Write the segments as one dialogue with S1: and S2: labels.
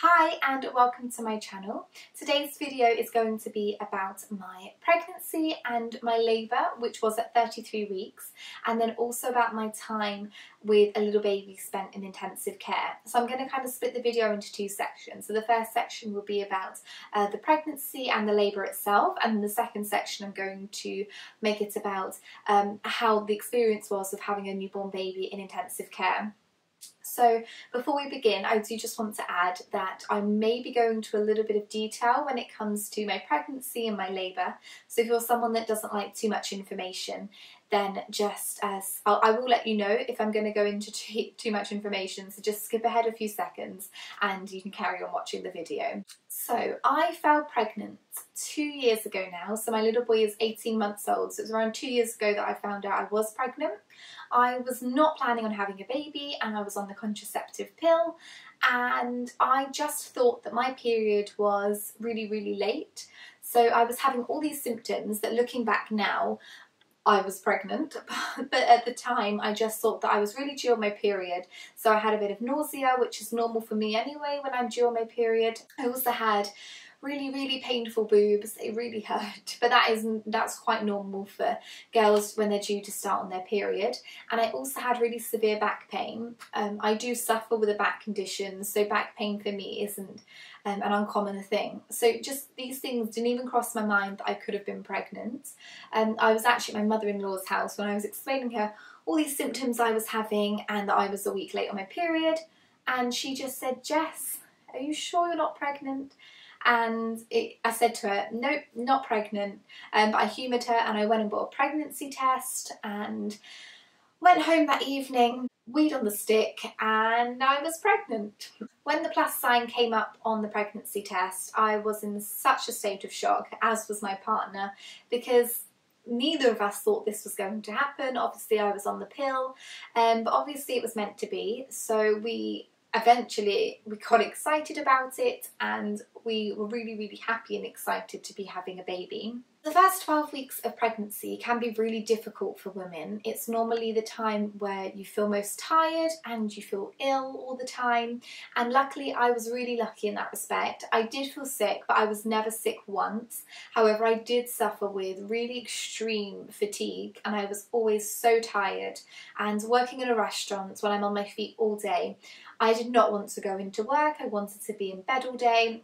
S1: Hi and welcome to my channel. Today's video is going to be about my pregnancy and my labour which was at 33 weeks and then also about my time with a little baby spent in intensive care. So I'm going to kind of split the video into two sections. So the first section will be about uh, the pregnancy and the labour itself and the second section I'm going to make it about um, how the experience was of having a newborn baby in intensive care. So before we begin, I do just want to add that I may be going to a little bit of detail when it comes to my pregnancy and my labour. So if you're someone that doesn't like too much information, then just as I'll, I will let you know if I'm going to go into too, too much information. So just skip ahead a few seconds and you can carry on watching the video. So I fell pregnant two years ago now. So my little boy is 18 months old. So it was around two years ago that I found out I was pregnant. I was not planning on having a baby and I was on the contraceptive pill and I just thought that my period was really, really late. So I was having all these symptoms that looking back now, I was pregnant, but at the time I just thought that I was really due on my period. So I had a bit of nausea, which is normal for me anyway when I'm due on my period. I also had really really painful boobs. They really hurt. But that is that's quite normal for girls when they're due to start on their period. And I also had really severe back pain. Um, I do suffer with a back condition so back pain for me isn't um, an uncommon thing. So just these things didn't even cross my mind that I could have been pregnant. Um, I was actually at my mother-in-law's house when I was explaining her all these symptoms I was having and that I was a week late on my period. And she just said Jess are you sure you're not pregnant and it, I said to her, nope, not pregnant. Um, but I humoured her and I went and bought a pregnancy test and went home that evening, weed on the stick, and I was pregnant. When the plus sign came up on the pregnancy test, I was in such a state of shock, as was my partner, because neither of us thought this was going to happen. Obviously, I was on the pill, um, but obviously it was meant to be. So we eventually we got excited about it and we were really really happy and excited to be having a baby. The first 12 weeks of pregnancy can be really difficult for women. It's normally the time where you feel most tired and you feel ill all the time. And luckily, I was really lucky in that respect. I did feel sick, but I was never sick once. However, I did suffer with really extreme fatigue and I was always so tired. And working in a restaurant when I'm on my feet all day, I did not want to go into work. I wanted to be in bed all day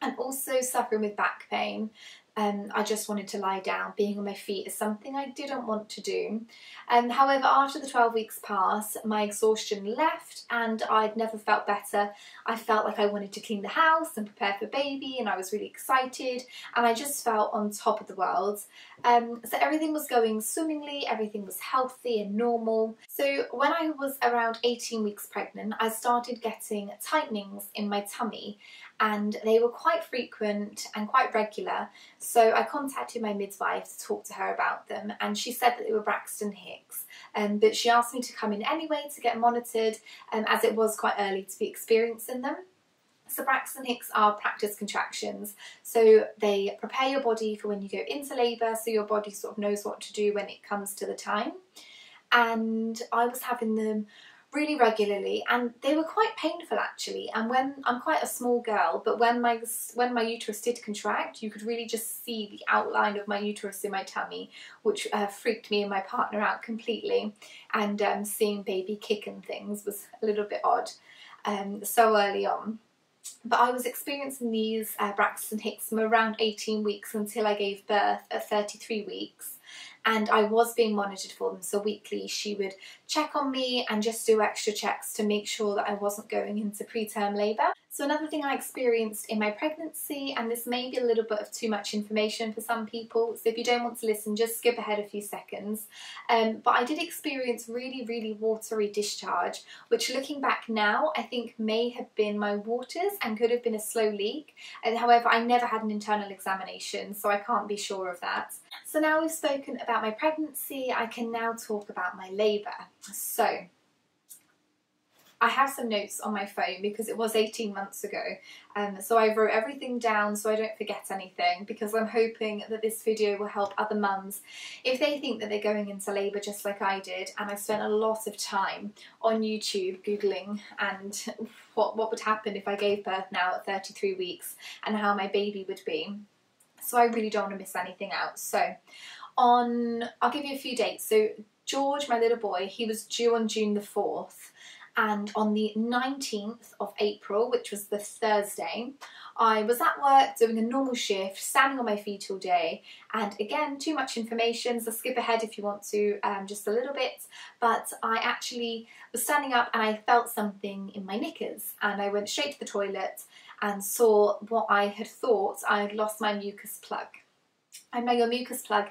S1: and also suffering with back pain um, I just wanted to lie down. Being on my feet is something I didn't want to do. Um, however, after the 12 weeks passed, my exhaustion left and I'd never felt better. I felt like I wanted to clean the house and prepare for baby and I was really excited and I just felt on top of the world. Um, so everything was going swimmingly, everything was healthy and normal. So when I was around 18 weeks pregnant, I started getting tightenings in my tummy and they were quite frequent and quite regular. So I contacted my midwife to talk to her about them and she said that they were Braxton Hicks. Um, but she asked me to come in anyway to get monitored um, as it was quite early to be experiencing them. Hicks are practice contractions. So they prepare your body for when you go into labour so your body sort of knows what to do when it comes to the time. And I was having them really regularly and they were quite painful actually and when I'm quite a small girl but when my when my uterus did contract you could really just see the outline of my uterus in my tummy which uh, freaked me and my partner out completely and um, seeing baby kick and things was a little bit odd um, so early on but I was experiencing these uh, Braxton Hicks from around 18 weeks until I gave birth at 33 weeks and I was being monitored for them. So weekly she would check on me and just do extra checks to make sure that I wasn't going into preterm labour. So another thing I experienced in my pregnancy, and this may be a little bit of too much information for some people, so if you don't want to listen, just skip ahead a few seconds. Um, but I did experience really, really watery discharge, which looking back now, I think may have been my waters and could have been a slow leak. And however, I never had an internal examination, so I can't be sure of that. So now we've spoken about my pregnancy, I can now talk about my labour. So I have some notes on my phone because it was 18 months ago. Um, so I wrote everything down so I don't forget anything because I'm hoping that this video will help other mums if they think that they're going into labour just like I did and I spent a lot of time on YouTube googling and what, what would happen if I gave birth now at 33 weeks and how my baby would be. So I really don't want to miss anything out. So on, I'll give you a few dates. So George, my little boy, he was due on June the 4th and on the 19th of April, which was the Thursday, I was at work doing a normal shift, standing on my feet all day, and again, too much information, so skip ahead if you want to, um, just a little bit, but I actually was standing up and I felt something in my knickers, and I went straight to the toilet and saw what I had thought I had lost my mucus plug. And now your mucus plug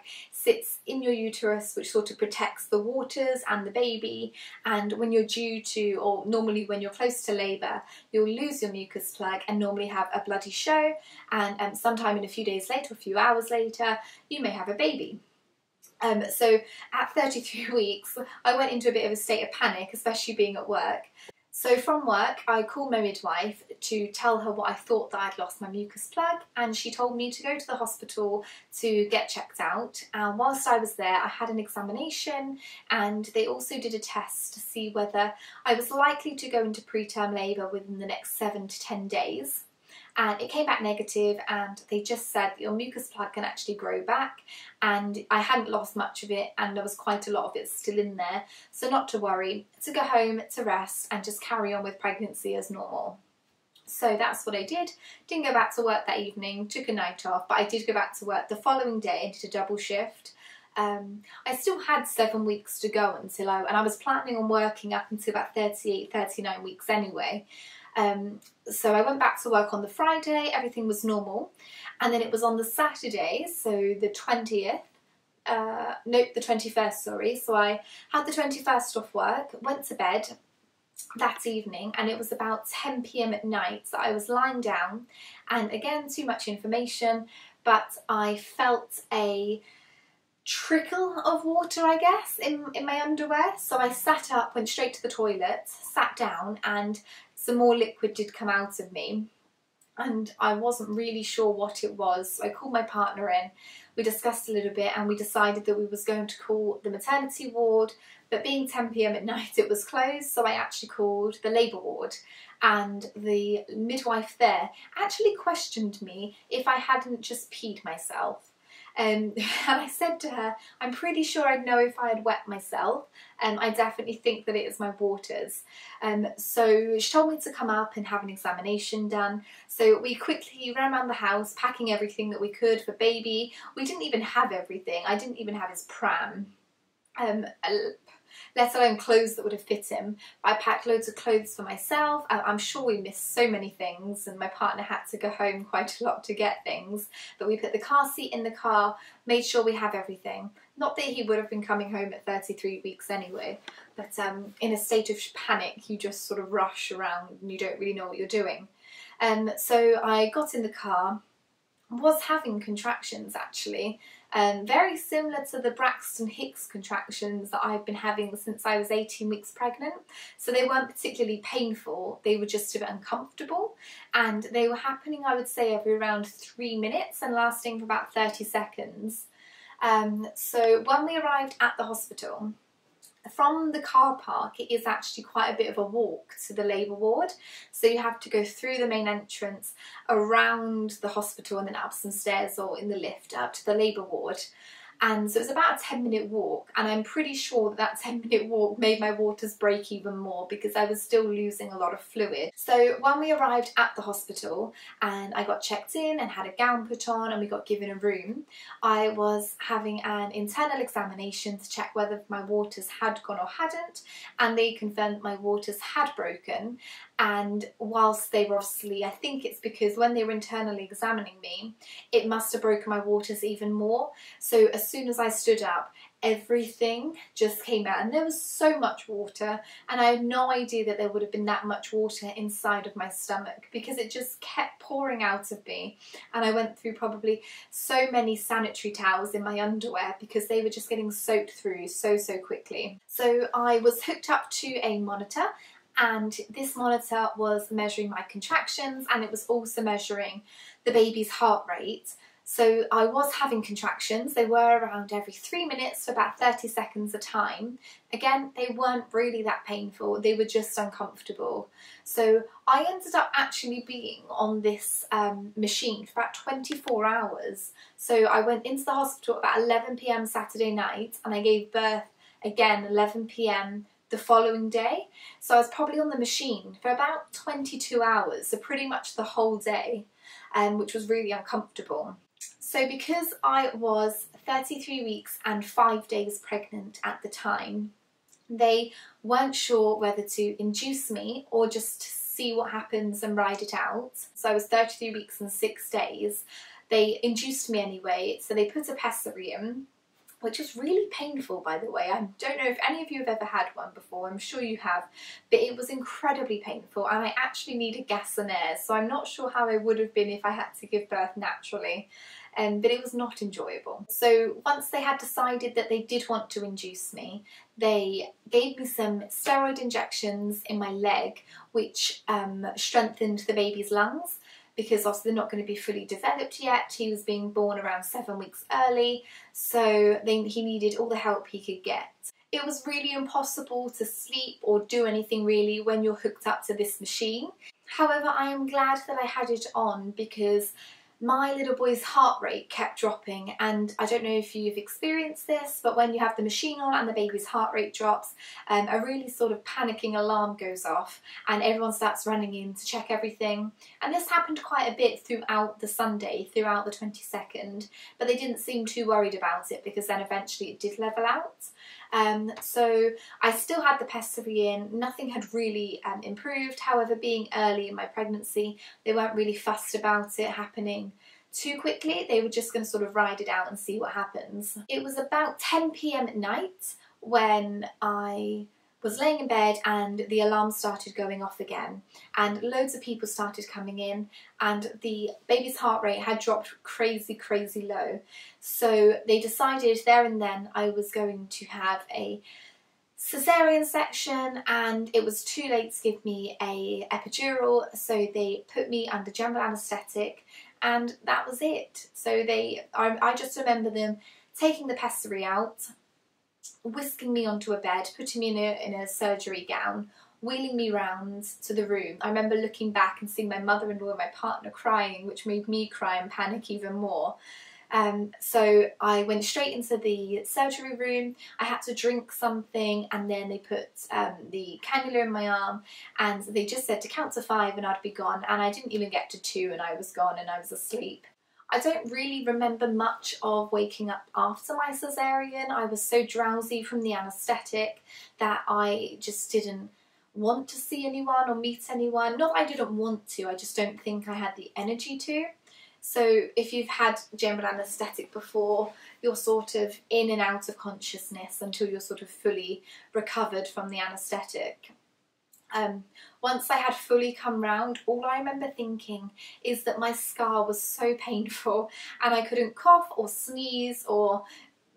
S1: sits in your uterus, which sort of protects the waters and the baby. And when you're due to, or normally when you're close to labour, you'll lose your mucus plug and normally have a bloody show. And um, sometime in a few days later, a few hours later, you may have a baby. Um, so at 33 weeks, I went into a bit of a state of panic, especially being at work. So from work, I called my midwife to tell her what I thought that I'd lost my mucus plug, and she told me to go to the hospital to get checked out. And whilst I was there, I had an examination, and they also did a test to see whether I was likely to go into preterm labour within the next seven to ten days and it came back negative and they just said your mucus plug can actually grow back and I hadn't lost much of it and there was quite a lot of it still in there so not to worry, to go home, to rest and just carry on with pregnancy as normal. So that's what I did. Didn't go back to work that evening, took a night off, but I did go back to work the following day and did a double shift. Um, I still had seven weeks to go until I, and I was planning on working up until about 38, 39 weeks anyway. Um, so I went back to work on the Friday, everything was normal. And then it was on the Saturday, so the 20th, uh, nope, the 21st, sorry. So I had the 21st off work, went to bed that evening, and it was about 10 pm at night that I was lying down. And again, too much information, but I felt a trickle of water, I guess, in, in my underwear. So I sat up, went straight to the toilet, sat down, and some more liquid did come out of me and I wasn't really sure what it was. So I called my partner in, we discussed a little bit and we decided that we was going to call the maternity ward but being 10pm at night it was closed so I actually called the labour ward and the midwife there actually questioned me if I hadn't just peed myself um, and I said to her, I'm pretty sure I'd know if I had wet myself. Um, I definitely think that it is my waters. Um, so she told me to come up and have an examination done. So we quickly ran around the house, packing everything that we could for baby. We didn't even have everything. I didn't even have his pram. Um, let alone clothes that would have fit him. I packed loads of clothes for myself. I'm sure we missed so many things and my partner had to go home quite a lot to get things. But we put the car seat in the car, made sure we have everything. Not that he would have been coming home at 33 weeks anyway, but um, in a state of panic, you just sort of rush around and you don't really know what you're doing. Um, so I got in the car, was having contractions actually, um, very similar to the Braxton Hicks contractions that I've been having since I was 18 weeks pregnant. So they weren't particularly painful, they were just a bit uncomfortable and they were happening I would say every around three minutes and lasting for about 30 seconds. Um, so when we arrived at the hospital, from the car park it is actually quite a bit of a walk to the labour ward. So you have to go through the main entrance around the hospital and then up some stairs or in the lift up to the labour ward and so it was about a 10 minute walk and I'm pretty sure that that 10 minute walk made my waters break even more because I was still losing a lot of fluid. So when we arrived at the hospital and I got checked in and had a gown put on and we got given a room, I was having an internal examination to check whether my waters had gone or hadn't and they confirmed my waters had broken and whilst they were obviously, I think it's because when they were internally examining me, it must have broken my waters even more. So as soon as I stood up, everything just came out and there was so much water and I had no idea that there would have been that much water inside of my stomach because it just kept pouring out of me and I went through probably so many sanitary towels in my underwear because they were just getting soaked through so so quickly. So I was hooked up to a monitor and this monitor was measuring my contractions and it was also measuring the baby's heart rate. So I was having contractions. They were around every three minutes for about 30 seconds a time. Again, they weren't really that painful. They were just uncomfortable. So I ended up actually being on this um, machine for about 24 hours. So I went into the hospital about 11 p.m. Saturday night and I gave birth again 11 p.m. the following day. So I was probably on the machine for about 22 hours, so pretty much the whole day, um, which was really uncomfortable. So because I was 33 weeks and five days pregnant at the time, they weren't sure whether to induce me or just see what happens and ride it out. So I was 33 weeks and six days. They induced me anyway, so they put a pessary in which is really painful by the way. I don't know if any of you have ever had one before, I'm sure you have, but it was incredibly painful and I actually needed gas and air, so I'm not sure how I would have been if I had to give birth naturally. Um, but it was not enjoyable. So once they had decided that they did want to induce me, they gave me some steroid injections in my leg, which um, strengthened the baby's lungs because obviously they're not going to be fully developed yet. He was being born around seven weeks early, so they, he needed all the help he could get. It was really impossible to sleep or do anything really when you're hooked up to this machine. However, I am glad that I had it on because my little boy's heart rate kept dropping and I don't know if you've experienced this but when you have the machine on and the baby's heart rate drops um, a really sort of panicking alarm goes off and everyone starts running in to check everything. And this happened quite a bit throughout the Sunday throughout the 22nd but they didn't seem too worried about it because then eventually it did level out um, so I still had the pessary in, nothing had really um, improved. However, being early in my pregnancy, they weren't really fussed about it happening too quickly. They were just going to sort of ride it out and see what happens. It was about 10 p.m. at night when I was laying in bed and the alarm started going off again. And loads of people started coming in and the baby's heart rate had dropped crazy crazy low. So they decided there and then I was going to have a cesarean section and it was too late to give me a epidural. So they put me under general anaesthetic and that was it. So they I, I just remember them taking the pessary out whisking me onto a bed, putting me in a, in a surgery gown, wheeling me round to the room. I remember looking back and seeing my mother-in-law and my partner crying, which made me cry and panic even more. Um, so I went straight into the surgery room. I had to drink something and then they put um, the cannula in my arm and they just said to count to five and I'd be gone and I didn't even get to two and I was gone and I was asleep. I don't really remember much of waking up after my cesarean. I was so drowsy from the anaesthetic that I just didn't want to see anyone or meet anyone. Not that I didn't want to, I just don't think I had the energy to. So if you've had general anaesthetic before, you're sort of in and out of consciousness until you're sort of fully recovered from the anaesthetic. Um, once I had fully come round, all I remember thinking is that my scar was so painful and I couldn't cough or sneeze or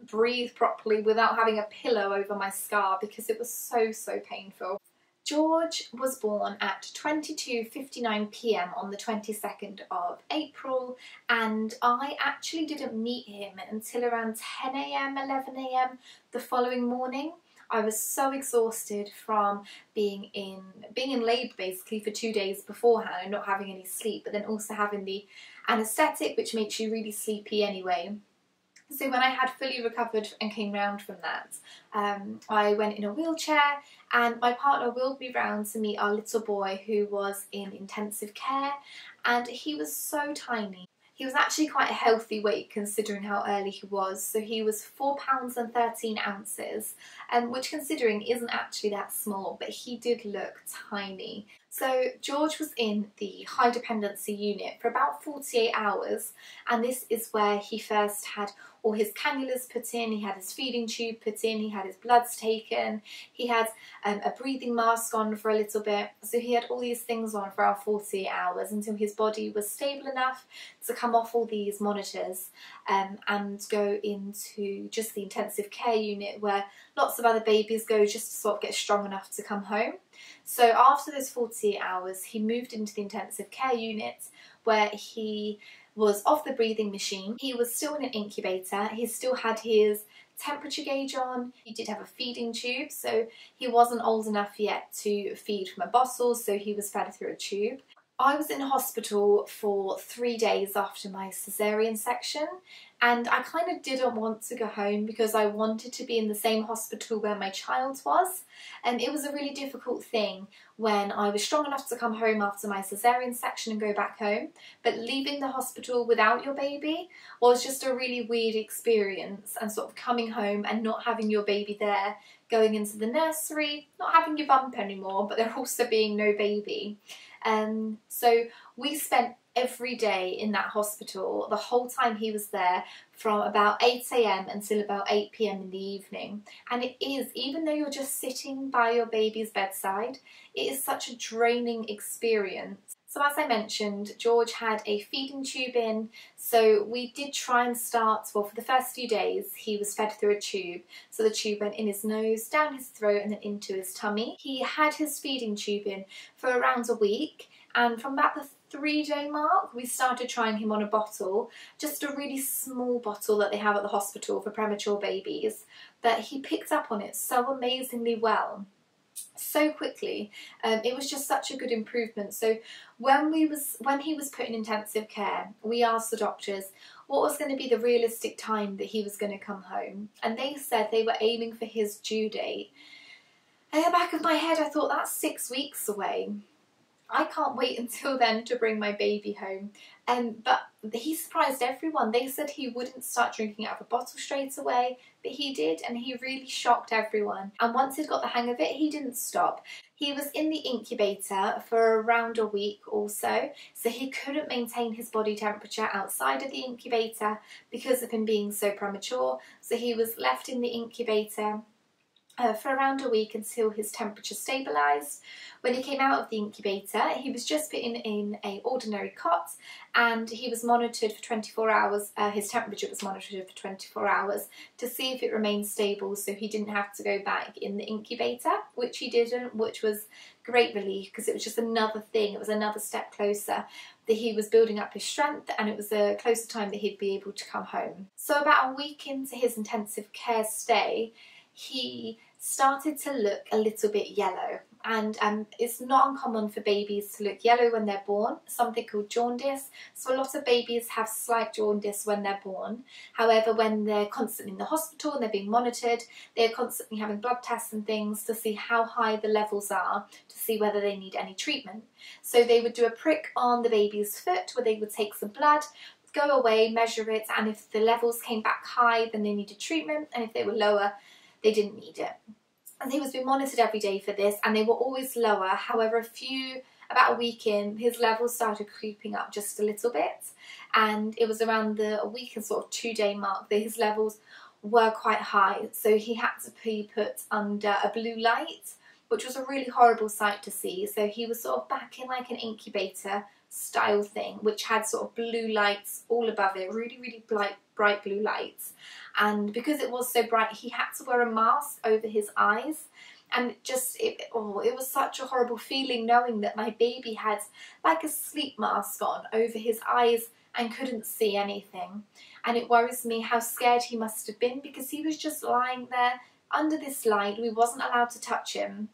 S1: breathe properly without having a pillow over my scar because it was so, so painful. George was born at 22.59pm on the 22nd of April and I actually didn't meet him until around 10am, 11am the following morning. I was so exhausted from being in being in labour basically for two days beforehand and not having any sleep, but then also having the anaesthetic, which makes you really sleepy anyway. So when I had fully recovered and came round from that, um, I went in a wheelchair and my partner wheeled me round to meet our little boy who was in intensive care and he was so tiny. He was actually quite a healthy weight considering how early he was, so he was 4 pounds and 13 ounces, um, which considering isn't actually that small, but he did look tiny. So George was in the high dependency unit for about 48 hours and this is where he first had all his cannulas put in, he had his feeding tube put in, he had his bloods taken, he had um, a breathing mask on for a little bit. So he had all these things on for our 48 hours until his body was stable enough to come off all these monitors um, and go into just the intensive care unit where lots of other babies go just to sort of get strong enough to come home. So after those 48 hours, he moved into the intensive care unit where he was off the breathing machine. He was still in an incubator. He still had his temperature gauge on. He did have a feeding tube, so he wasn't old enough yet to feed from a bottle, so he was fed through a tube. I was in hospital for three days after my cesarean section and I kind of didn't want to go home because I wanted to be in the same hospital where my child was. And it was a really difficult thing when I was strong enough to come home after my cesarean section and go back home. But leaving the hospital without your baby was just a really weird experience and sort of coming home and not having your baby there going into the nursery not having your bump anymore but there also being no baby um, so we spent every day in that hospital. The whole time he was there from about 8am until about 8pm in the evening. And it is even though you're just sitting by your baby's bedside it is such a draining experience so as I mentioned, George had a feeding tube in, so we did try and start, well for the first few days he was fed through a tube, so the tube went in his nose, down his throat and then into his tummy. He had his feeding tube in for around a week. And from about the three day mark we started trying him on a bottle, just a really small bottle that they have at the hospital for premature babies, but he picked up on it so amazingly well so quickly. Um, it was just such a good improvement. So when we was when he was put in intensive care, we asked the doctors what was going to be the realistic time that he was going to come home, and they said they were aiming for his due date. In the back of my head, I thought that's six weeks away. I can't wait until then to bring my baby home. Um, but he surprised everyone. They said he wouldn't start drinking out of a bottle straight away, but he did, and he really shocked everyone. And once he'd got the hang of it, he didn't stop. He was in the incubator for around a week or so, so he couldn't maintain his body temperature outside of the incubator because of him being so premature. So he was left in the incubator uh, for around a week until his temperature stabilised. When he came out of the incubator, he was just put in, in a ordinary cot and he was monitored for 24 hours. Uh, his temperature was monitored for 24 hours to see if it remained stable so he didn't have to go back in the incubator, which he didn't, which was great relief because it was just another thing, it was another step closer that he was building up his strength and it was a closer time that he'd be able to come home. So about a week into his intensive care stay, he started to look a little bit yellow and um, it's not uncommon for babies to look yellow when they're born, something called jaundice. So a lot of babies have slight jaundice when they're born. However, when they're constantly in the hospital and they're being monitored, they're constantly having blood tests and things to see how high the levels are to see whether they need any treatment. So they would do a prick on the baby's foot where they would take some blood, go away, measure it, and if the levels came back high, then they needed treatment, and if they were lower, they didn't need it. And he was being monitored every day for this and they were always lower. However, a few, about a week in, his levels started creeping up just a little bit. And it was around the a week and sort of two day mark that his levels were quite high. So he had to be put under a blue light, which was a really horrible sight to see. So he was sort of back in like an incubator style thing, which had sort of blue lights all above it, really, really bright, bright blue lights. And because it was so bright, he had to wear a mask over his eyes. And it just, it, oh, it was such a horrible feeling knowing that my baby had like a sleep mask on over his eyes and couldn't see anything. And it worries me how scared he must have been because he was just lying there under this light. We wasn't allowed to touch him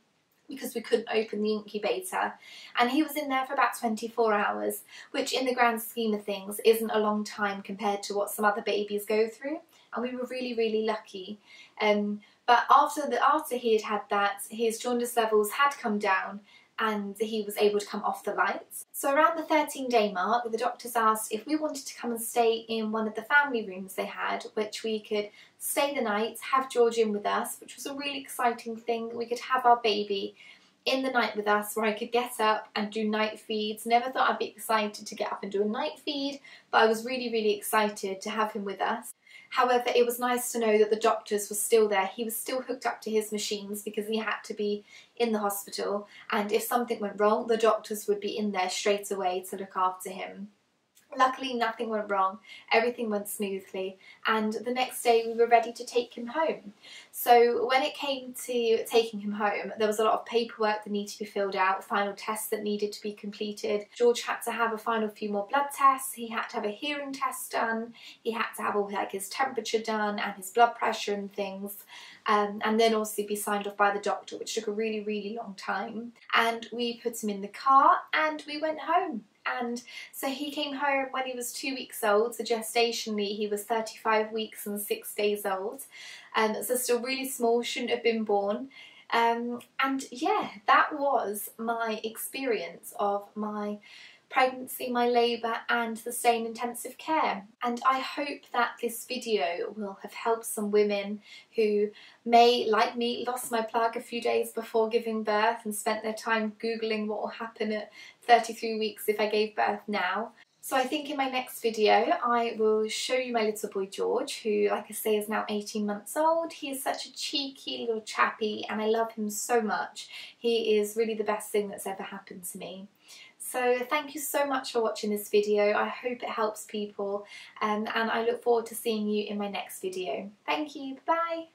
S1: because we couldn't open the incubator. And he was in there for about 24 hours which in the grand scheme of things isn't a long time compared to what some other babies go through. And we were really really lucky. Um, but after the after he had had that his jaundice levels had come down and he was able to come off the lights. So around the 13 day mark, the doctors asked if we wanted to come and stay in one of the family rooms they had, which we could stay the night, have George in with us, which was a really exciting thing. We could have our baby in the night with us where I could get up and do night feeds. Never thought I'd be excited to get up and do a night feed, but I was really, really excited to have him with us. However, it was nice to know that the doctors were still there. He was still hooked up to his machines because he had to be in the hospital. And if something went wrong, the doctors would be in there straight away to look after him. Luckily, nothing went wrong, everything went smoothly, and the next day we were ready to take him home. So, when it came to taking him home, there was a lot of paperwork that needed to be filled out, final tests that needed to be completed. George had to have a final few more blood tests, he had to have a hearing test done, he had to have all like his temperature done and his blood pressure and things. Um, and then also be signed off by the doctor, which took a really, really long time. And we put him in the car and we went home and so he came home when he was two weeks old, so gestationally he was 35 weeks and six days old, um, so still really small, shouldn't have been born. Um, and yeah, that was my experience of my pregnancy, my labour and the in intensive care. And I hope that this video will have helped some women who may, like me, lost my plug a few days before giving birth and spent their time googling what will happen at 33 weeks if I gave birth now. So I think in my next video I will show you my little boy George who like I say is now 18 months old. He is such a cheeky little chappy and I love him so much. He is really the best thing that's ever happened to me. So thank you so much for watching this video. I hope it helps people um, and I look forward to seeing you in my next video. Thank you. Bye.